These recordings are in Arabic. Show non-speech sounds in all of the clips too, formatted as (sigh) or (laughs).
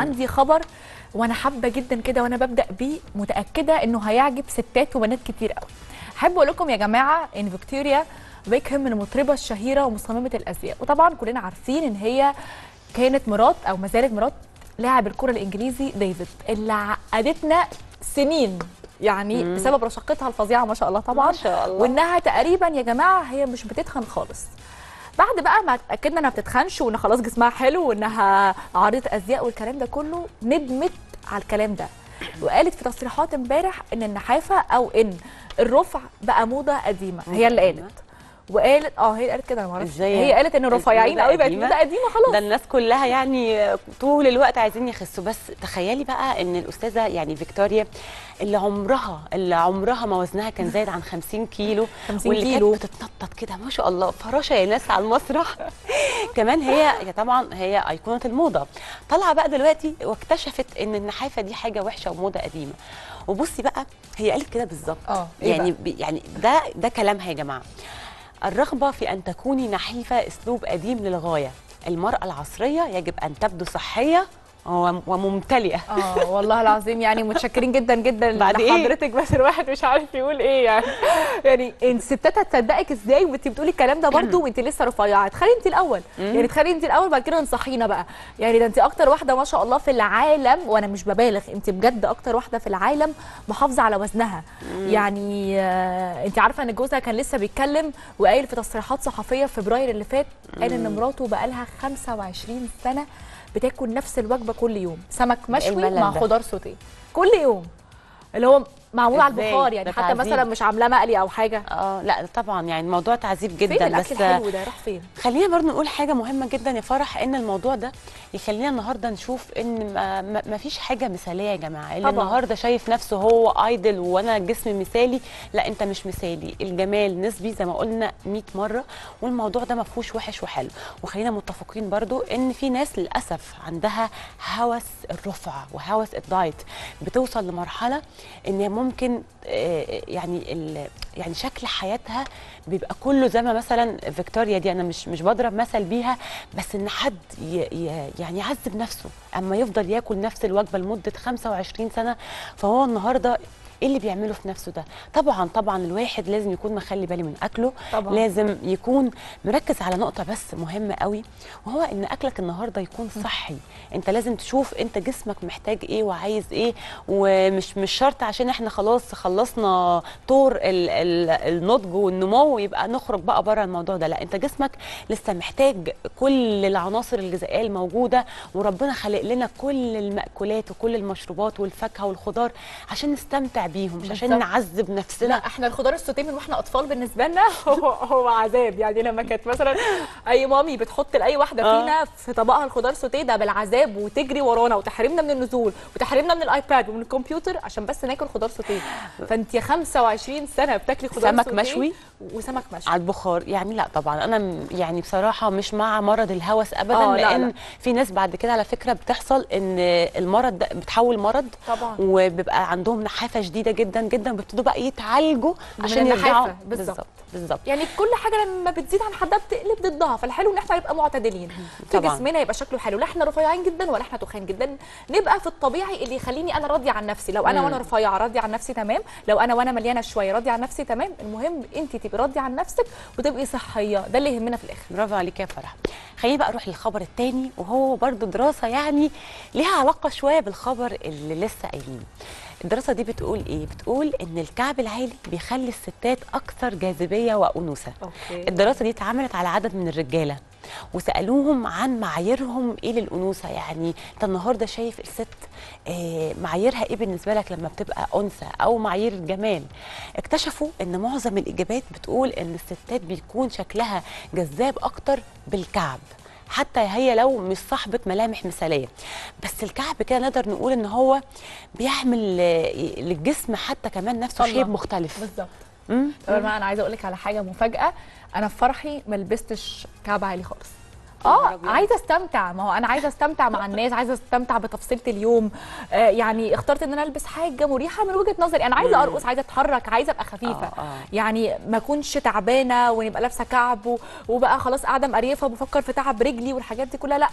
عندي خبر وأنا حابة جدا كده وأنا ببدأ بيه متأكدة إنه هيعجب ستات وبنات كتير قوي. أحب أقول لكم يا جماعة إن فيكتوريا بيكهام المطربة الشهيرة ومصممة الأزياء. وطبعا كلنا عارفين إن هي كانت مرات أو ما زالت مرات لاعب الكرة الإنجليزي ديفيد اللي عقدتنا سنين. يعني مم. بسبب رشاقتها الفظيعة ما شاء الله طبعا. ما شاء الله. وإنها تقريبا يا جماعة هي مش بتتخن خالص. بعد بقى ما اتاكدنا إنها بتتخنش وإن خلاص جسمها حلو وإنها عارضه أزياء والكلام ده كله ندمت على الكلام ده. وقالت في تصريحات امبارح إن النحافة أو إن الرفع بقى موضة قديمة. هي اللي قالت. وقالت آه هي قالت كده أنا ما أعرفش إزاي هي قالت إن الرفيعين موضة قوي بقت؟ موضه قديمه خلاص. ده الناس كلها يعني طول الوقت عايزين يخسوا. بس تخيلي بقى إن الأستاذة يعني فيكتوريا اللي عمرها اللي عمرها ما وزنها كان زايد عن 50 كيلو 50 واللي كيلو. كانت بتتنطط كده ما شاء الله فراشة يا ناس على المسرح. (laughs) كمان هي هي طبعا هي أيقونة الموضة. طالعة بقى دلوقتي واكتشفت إن النحافة دي حاجة وحشة وموضة قديمة. وبصي بقى هي قالت كده بالظبط. آه إيه يعني يعني ده ده كلامها يا جماعة. الرغبة في أن تكوني نحيفة أسلوب قديم للغاية. المرأة العصرية يجب أن تبدو صحية وم- وممتلئة. آه والله العظيم يعني متشكرين جدا جدا (laughs) بعد إيه؟ لحضرتك بس الواحد مش عارف يقول إيه يعني. يعني الستات هتصدقك إزاي وانت بتقولي الكلام ده برضه وانت لسه رفيعة. تخيلي انت الأول. يعني تخيلي انت الأول بعد كده انصحينا بقى. يعني ده انت أكتر واحدة ما شاء الله في العالم وأنا مش ببالغ انت بجد أكتر واحدة في العالم محافظة على وزنها. يعني آه انت عارفة إن جوزها كان لسه بيتكلم وقايل في تصريحات صحفية في فبراير اللي فات قال إن مراته بقى لها 25 سنة بتاكل نفس الوجبة كل يوم. سمك مشوي مع؟ خضار سوتيه. كل يوم. اللي هو معمول على؟ البخار يعني حتى. مثلا مش عاملاه مقلي أو حاجة آه لا طبعا يعني الموضوع تعذيب فين جدا الأكل بس الحلو ده راح فين خلينا برضه نقول حاجة مهمة جدا يا فرح إن الموضوع ده يخلينا النهارده نشوف إن ما, فيش حاجة مثالية يا جماعة اللي طبعاً. النهارده شايف نفسه هو ايدل وأنا جسمي مثالي لا أنت مش مثالي الجمال نسبي زي ما قلنا 100 مرة والموضوع ده ما فيهوش وحش وحلو وخلينا متفقين برضو إن في ناس للأسف عندها هوس الرفع وهوس الدايت بتوصل لمرحلة إن هي ممكن آه، يعني ال- يعني شكل حياتها بيبقى كله زي ما مثلا فيكتوريا دي أنا مش مش بضرب مثل بيها بس إن حد يعني يعذب نفسه أما يفضل ياكل نفس الوجبة لمدة 25 سنة فهو النهارده إيه اللي بيعمله في نفسه ده. طبعا طبعا الواحد لازم يكون مخلي بالي من أكله. طبعاً. لازم يكون مركز على نقطة بس مهمة قوي وهو إن أكلك النهارده يكون صحي. أنت لازم تشوف أنت جسمك محتاج إيه وعايز إيه ومش مش شرط عشان إحنا خلاص خلصنا طور ال ال النضج والنمو يبقى نخرج بقى بره الموضوع ده. لا أنت جسمك لسه محتاج كل العناصر الغذائية الموجودة وربنا خلق لنا كل المأكولات وكل المشروبات والفاكهة والخضار عشان نستمتع بيهم مش عشان. نعذب نفسنا لا إحنا الخضار السوتيه من وإحنا أطفال بالنسبة لنا (laughs) هو هو عذاب يعني لما كانت مثلا أي مامي بتحط لأي واحدة آه. فينا في طبقها الخضار سوتيه ده بالعذاب وتجري ورانا وتحرمنا من النزول وتحرمنا من الآيباد ومن الكمبيوتر عشان بس ناكل خضار سوتيه فأنت يا 25 سنة بتاكلي خضار سمك مشوي؟ وسمك مشوي على البخار يعني لا طبعا أنا يعني بصراحة مش مع مرض الهوس ابدا آه، لا، لأن لا. في ناس بعد كده على فكرة بتحصل إن المرض ده بتحول مرض طبعا وبيبقى عندهم نحافة شديده جدا جدا وبيبتدوا بقى يتعالجوا عشان يرجعوا. بالظبط. بالظبط يعني كل حاجة لما بتزيد عن حدها بتقلب ضدها فالحلو إن إحنا نبقى معتدلين. في. جسمنا يبقى شكله حلو لا إحنا رفيعين جدا ولا إحنا تخان جدا. نبقى في الطبيعي اللي يخليني أنا راضية عن نفسي. لو أنا. وأنا رفيعة راضية عن نفسي تمام. لو أنا وأنا مليانة شوية راضية عن نفسي تمام. المهم انت تبقي راضية عن نفسك وتبقي صحية. ده اللي يهمنا في الآخر. برافو عليك يا فرح. خليني بقى أروح للخبر الثاني وهو برضو دراسة يعني ليها علاقة شوية بالخبر اللي لسه قايلينه. الدراسة دي بتقول إيه؟ بتقول إن الكعب العالي بيخلي الستات أكثر جاذبية وأنوثة. الدراسة دي اتعملت على عدد من الرجالة. وسألوهم عن معاييرهم إيه للأنوثة. يعني أنت النهارده شايف الست آه، معاييرها إيه بالنسبة لك لما بتبقى أنثى أو معايير الجمال اكتشفوا إن معظم الإجابات بتقول إن الستات بيكون شكلها جذاب أكتر بالكعب حتى هي لو مش صاحبة ملامح مثالية. بس الكعب كده نقدر نقول إن هو بيعمل آه، للجسم حتى كمان نفسه. شيب مختلف. بالظبط. مم. طب يا جماعة أنا عايزة أقول لك على حاجة مفاجأة. أنا في فرحي ما لبستش كعب عالي خالص. آه. عايزة أستمتع. ما هو أنا عايزة أستمتع مع الناس عايزة أستمتع بتفصيلة اليوم. آه يعني اخترت إن أنا ألبس حاجة مريحة من وجهة نظري. أنا عايزة أرقص عايزة أتحرك عايزة أبقى خفيفة. آه، آه. يعني ما أكونش تعبانة ونبقى لابسة كعب وبقى خلاص قاعدة مقريفة وبفكر في تعب رجلي والحاجات دي كلها. لأ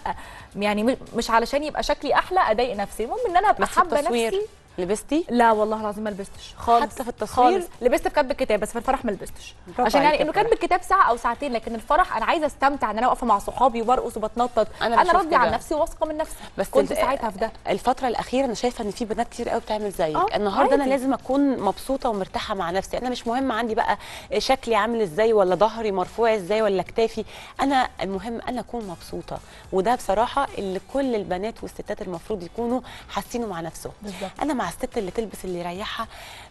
يعني مش علشان يبقى شكلي أحلى أضايق نفسي. المهم إن أنا أبقى حابة نفسي. لبستي؟ لا والله العظيم ما لبستش. خالص. حتى في التصوير؟ خالص. لبست في كاتب الكتاب بس في الفرح ما لبستش. عشان يعني إنه كاتب. الكتاب ساعة أو ساعتين لكن الفرح أنا عايزة أستمتع إن أنا واقفة مع صحابي وبرقص وبتنطط. أنا أنا, بشوف راضيه عن. نفسي وواثقه من نفسي. بس كنت ساعتها في ده. الفترة الأخيرة أنا شايفة إن في بنات كتير قوي بتعمل زيك، آه، النهاردة أنا عادي. لازم أكون مبسوطة ومرتاحة مع نفسي، أنا مش مهم عندي بقى شكلي عامل إزاي ولا ظهري مرفوع إزاي ولا كتافي، أنا المهم أنا أكون مبسوطة، وده بصراحة اللي كل البنات والستات المفروض يكونوا حاسينه مع نفسهم. أنا مع الست اللي تلبس اللي يريحها،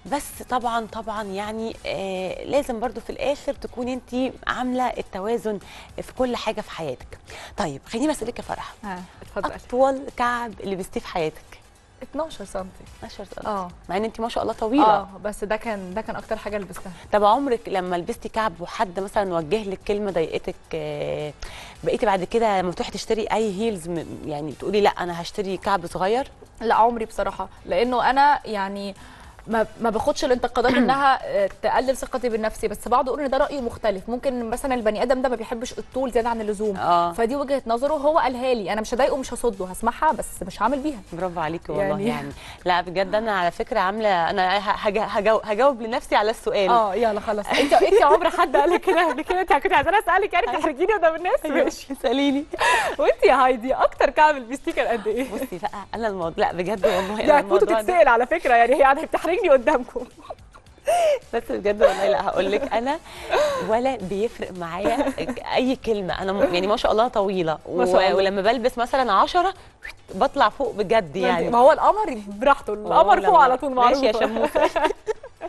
بس طبعا طبعا يعني آه لازم برضو في الآخر تكوني أنت عاملة التوازن في كل حاجة في حياتك. طيب خليني أسألك يا فرح، ها اتفضل. أطول كعب لبستيه في حياتك. 12 سم 12 سم آه. مع إن انت ما شاء الله طويلة. آه بس ده كان ده كان أكتر حاجة لبستها. طب عمرك لما لبستي كعب وحد مثلا وجه لك كلمة ضايقتك آه، بقيتي بعد كده لما تروحي تشتري أي هيلز يعني تقولي لأ أنا هشتري كعب صغير؟ لأ عمري بصراحة. لأنه أنا يعني ما ما باخدش الانتقادات (clears throat) انها آه، تقلل ثقتي بنفسي بس بقعد أقول إن ده راي مختلف. ممكن مثلا البني آدم ده ما بيحبش الطول زيادة عن اللزوم. آه. فدي وجهة نظره هو قالها لي. أنا مش هضايقه مش هصده هسمعها بس مش هعمل بيها. برافو عليكي والله يعني, يعني- لا بجد أنا على فكرة عاملة أنا هجاوب, هجاوب لنفسي على السؤال. آه يلا خلاص. أنت أنت عمر حد قال لك كده قبل كده؟ أنت كنت عايزاني أسألك يعني؟ تحرجيني قدام الناس؟ ماشي. سأليني. وأنت يا هايدي أكتر كعب لبستيه كان قد إيه؟ بصي بقى أنا الموضوع لا بجد والله كنت الموضوع تتسأل على فكرة. يعني هي يعني بتحرجني قدامكم. بس بجد والله لا هقول لك أنا ولا بيفرق معايا أي كلمة. أنا يعني ما شاء الله طويلة. ما شاء الله. ولما بلبس مثلا 10 بطلع فوق بجد يعني. ما هو القمر براحته القمر فوق. على طول معروف. ماشي يا شموسة. (laughs)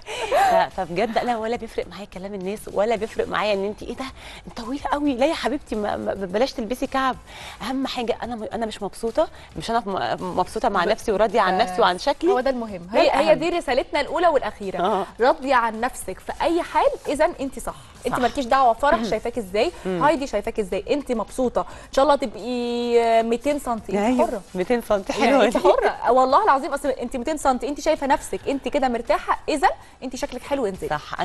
(laughs) فبجد أنا ولا بيفرق معايا كلام الناس ولا بيفرق معايا إن انت إيه ده؟ انت طويله قوي. لا يا حبيبتي ما بلاش تلبسي كعب. أهم حاجة أنا أنا مش مبسوطة مش أنا مبسوطة مع نفسي وراضية عن نفسي وعن هو شكلي. ده المهم. هي هي. دي رسالتنا الأولى والأخيرة. آه. راضية عن نفسك في أي حال إذا انت صح. انت صح. مالكيش دعوة فرح شايفاك إزاي؟ هايدي شايفاك إزاي؟ انت مبسوطة. إن شاء الله تبقي 200 سم انت حرة. 200 سم يعني حلوة انت. حرة. والله العظيم أصل انت 200 سم انت شايفة نفسك. انت كده مرتاحة. إذا انت شكلك حلو انزلي. صح.